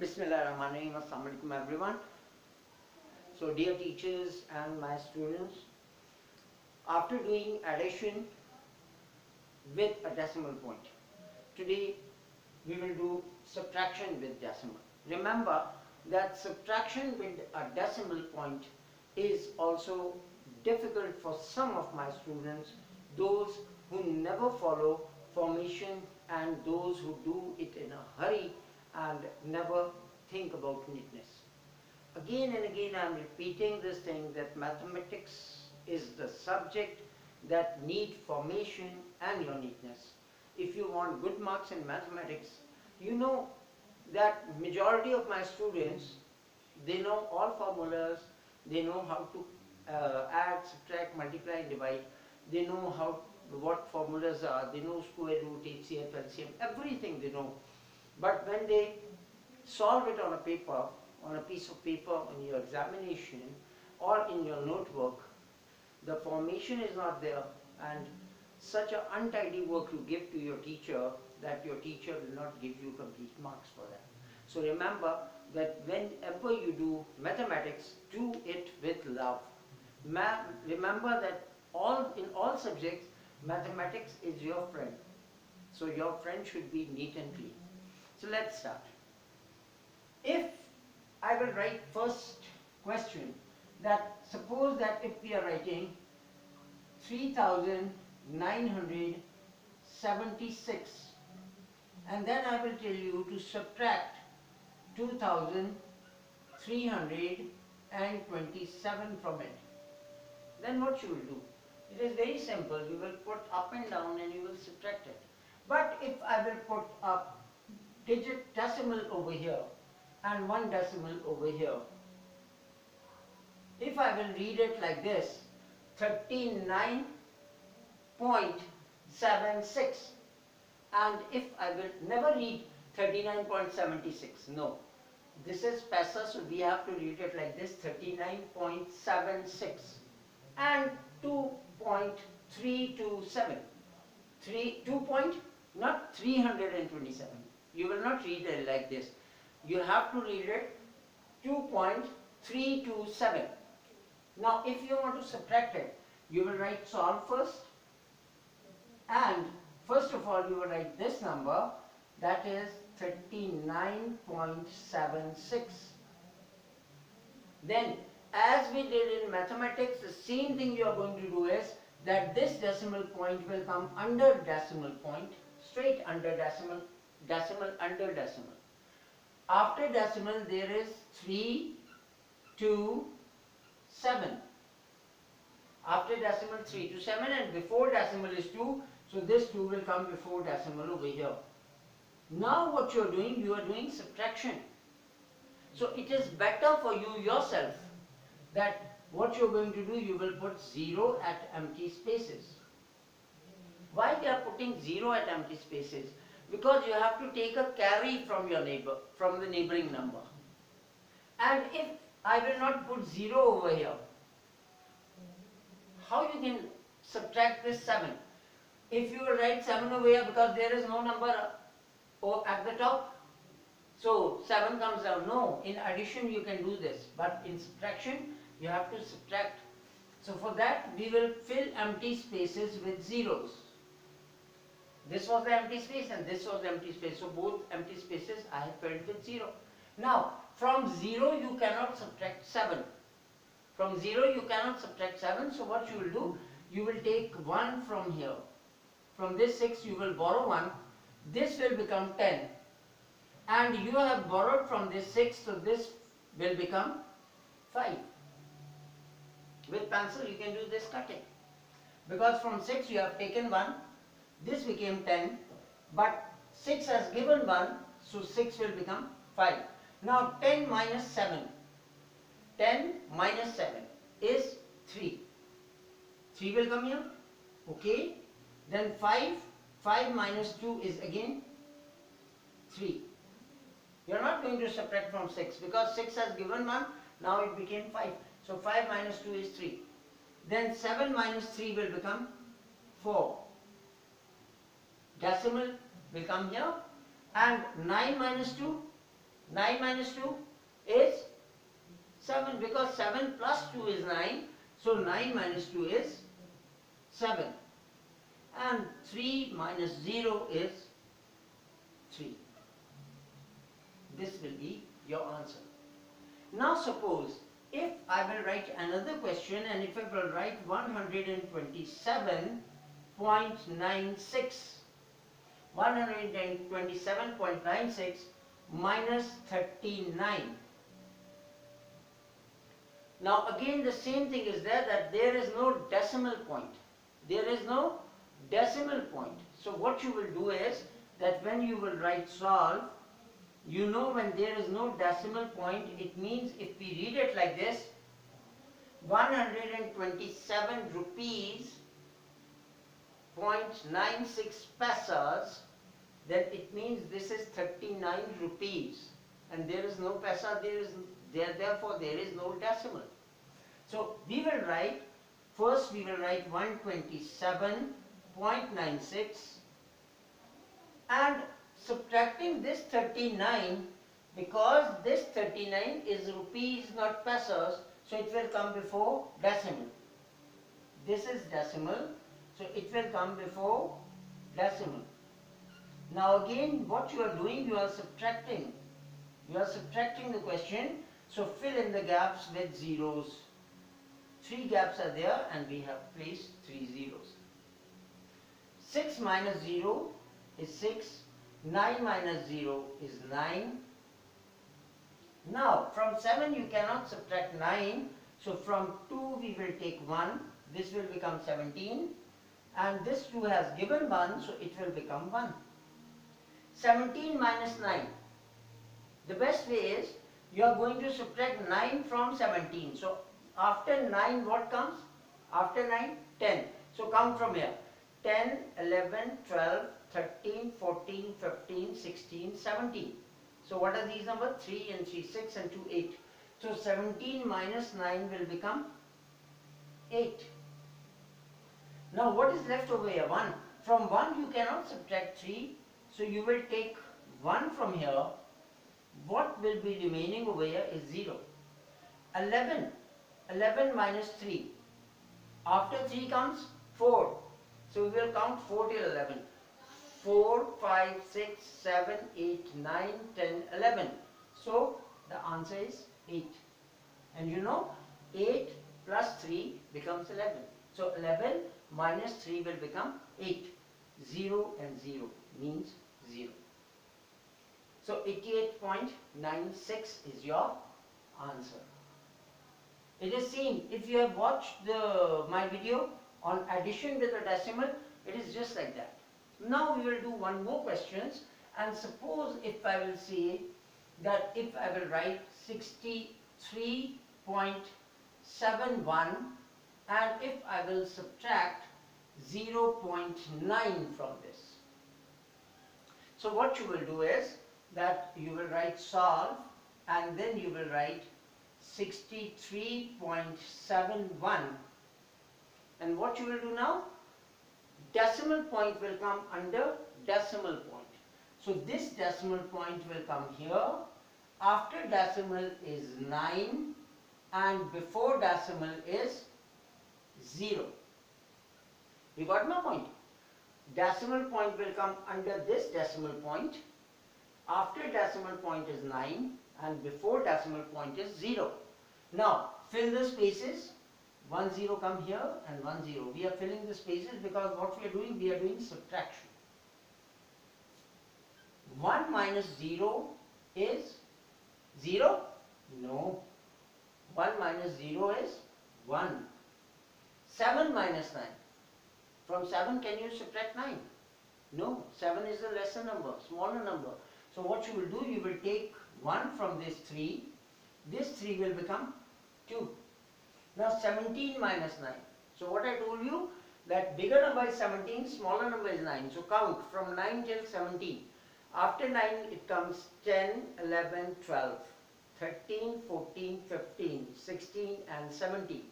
Bismillahirrahmanirrahim. Assalamu alaikum everyone. So dear teachers and my students, after doing addition with a decimal point, today we will do subtraction with decimal. Remember that subtraction with a decimal point is also difficult for some of my students, those who never follow formation and those who do it in a hurry and never think about neatness. Again and again I am repeating this thing that mathematics is the subject that need formation and your neatness. If you want good marks in mathematics, you know that majority of my students, they know all formulas, they know how to uh, add, subtract, multiply and divide, they know how what formulas are, they know square root, HCF, LCM, everything they know. But when they solve it on a paper, on a piece of paper on your examination or in your notebook, the formation is not there and such an untidy work you give to your teacher that your teacher will not give you complete marks for that. So remember that whenever you do mathematics, do it with love. Ma remember that all in all subjects, mathematics is your friend. So your friend should be neat and clean. So let's start. If I will write first question that suppose that if we are writing 3976 and then I will tell you to subtract 2327 from it then what you will do? It is very simple. You will put up and down and you will subtract it. But if I will put a digit decimal over here and one decimal over here. If I will read it like this, 39.76 and if I will never read 39.76, no. This is paisa so we have to read it like this 39.76 and 2.327. 3, 2 point, not 327. You will not read it like this you have to read it 2.327. Now if you want to subtract it, you will write solve first and first of all you will write this number that is 39.76. Then as we did in mathematics the same thing you are going to do is that this decimal point will come under decimal point straight under decimal decimal under decimal after decimal there is 3, 2, 7. After decimal 3 to 7 and before decimal is 2. So this 2 will come before decimal over here. Now what you are doing, you are doing subtraction. So it is better for you yourself that what you are going to do, you will put 0 at empty spaces. Why we are putting 0 at empty spaces? Because you have to take a carry from your neighbor, from the neighboring number. And if I will not put 0 over here, how you can subtract this 7? If you write 7 over here because there is no number oh, at the top, so 7 comes down. No, in addition you can do this, but in subtraction you have to subtract. So for that we will fill empty spaces with zeros. This was the empty space and this was the empty space. So both empty spaces I have filled with 0. Now from 0 you cannot subtract 7. From 0 you cannot subtract 7. So what you will do? You will take 1 from here. From this 6 you will borrow 1. This will become 10. And you have borrowed from this 6 so this will become 5. With pencil you can do this cutting. Because from 6 you have taken 1 this became 10, but 6 has given 1, so 6 will become 5. Now 10 minus 7. 10 minus 7 is 3. 3 will come here. Okay. Then 5. 5 minus 2 is again 3. You are not going to subtract from 6 because 6 has given 1. Now it became 5. So 5 minus 2 is 3. Then 7 minus 3 will become 4 decimal will come here and 9 minus 2 9 minus 2 is 7 because 7 plus 2 is 9. So 9 minus 2 is 7. And 3 minus 0 is 3. This will be your answer. Now suppose if I will write another question and if I will write 127.96 127.96 minus 39 now again the same thing is there that there is no decimal point. There is no decimal point. So what you will do is that when you will write solve you know when there is no decimal point, it means if we read it like this, 127 rupees 0.96 pesos, then it means this is 39 rupees. And there is no pesa, there is there, therefore there is no decimal. So we will write, first we will write 127.96 and subtracting this 39 because this 39 is rupees not pesos so it will come before decimal this is decimal so it will come before decimal now again what you are doing you are subtracting you are subtracting the question so fill in the gaps with zeros three gaps are there and we have placed three zeros 6 minus 0 is 6 9 minus 0 is 9. Now, from 7 you cannot subtract 9. So, from 2 we will take 1. This will become 17. And this 2 has given 1, so it will become 1. 17 minus 9. The best way is, you are going to subtract 9 from 17. So, after 9 what comes? After 9, 10. So, count from here. 10, 11, 12, 13, 14, 15, 16, 17. So what are these numbers? 3 and 3, 6 and 2, 8. So 17 minus 9 will become 8. Now what is left over here? 1. From 1 you cannot subtract 3. So you will take 1 from here. What will be remaining over here is 0. 11. 11 minus 3. After 3 comes 4. So we will count 4 till 11. 4, 5, 6, 7, 8, 9, 10, 11. So the answer is 8. And you know 8 plus 3 becomes 11. So 11 minus 3 will become 8. 0 and 0 means 0. So 88.96 is your answer. It is seen, if you have watched the my video on addition with a decimal, it is just like that. Now we will do one more questions and suppose if I will say that if I will write 63.71 and if I will subtract 0.9 from this. So what you will do is that you will write solve and then you will write 63.71 and what you will do now decimal point will come under decimal point. So this decimal point will come here. After decimal is 9 and before decimal is 0. You got my point? Decimal point will come under this decimal point. After decimal point is 9 and before decimal point is 0. Now fill the spaces 1 0 come here and 1 0. We are filling the spaces because what we are doing, we are doing subtraction. 1 minus 0 is 0? No. 1 minus 0 is 1. 7 minus 9. From 7 can you subtract 9? No. 7 is a lesser number, smaller number. So what you will do, you will take 1 from this 3. This 3 will become 2. Now 17 minus 9. So what I told you that bigger number is 17, smaller number is 9. So count from 9 till 17. After 9 it comes 10, 11, 12, 13, 14, 15, 16 and 17.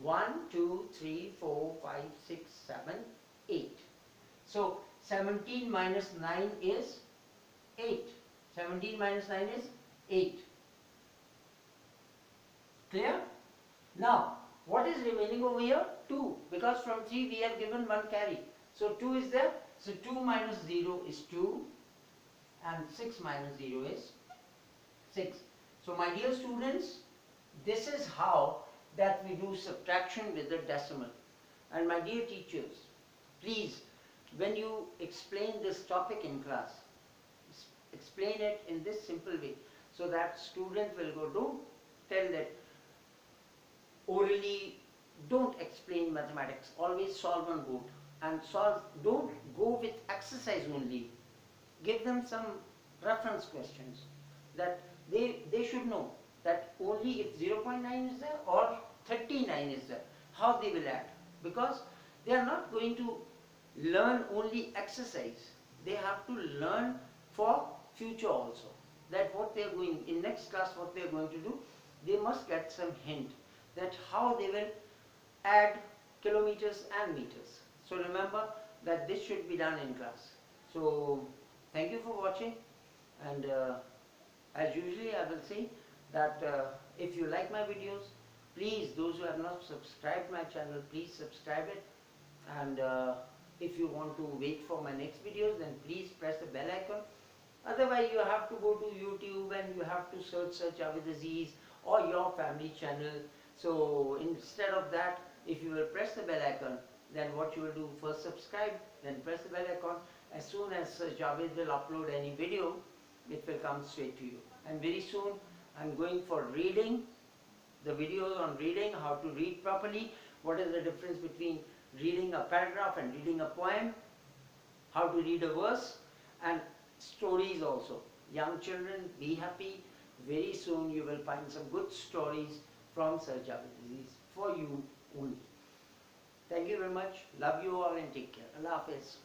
1, 2, 3, 4, 5, 6, 7, 8. So 17 minus 9 is 8. 17 minus 9 is 8. Clear? Now, what is remaining over here? 2. Because from 3 we have given 1 carry. So 2 is there. So 2 minus 0 is 2 and 6 minus 0 is 6. So my dear students, this is how that we do subtraction with the decimal. And my dear teachers, please, when you explain this topic in class, explain it in this simple way so that student will go to tell that orally don't explain mathematics, always solve on board and solve, don't go with exercise only. Give them some reference questions that they, they should know that only if 0.9 is there or 39 is there, how they will add. Because they are not going to learn only exercise. They have to learn for future also. That what they are going, in next class what they are going to do, they must get some hint that how they will add kilometers and meters. So remember that this should be done in class. So thank you for watching and uh, as usually I will say that uh, if you like my videos, please those who have not subscribed my channel, please subscribe it and uh, if you want to wait for my next videos then please press the bell icon. Otherwise you have to go to YouTube and you have to search search Javed Aziz or your family channel. So instead of that, if you will press the bell icon, then what you will do first subscribe, then press the bell icon. As soon as Javed will upload any video, it will come straight to you. And very soon I'm going for reading, the videos on reading, how to read properly, what is the difference between reading a paragraph and reading a poem, how to read a verse, and stories also. Young children, be happy. Very soon you will find some good stories from Sir Aziz for you only. Thank you very much. Love you all and take care. Allah Hafiz.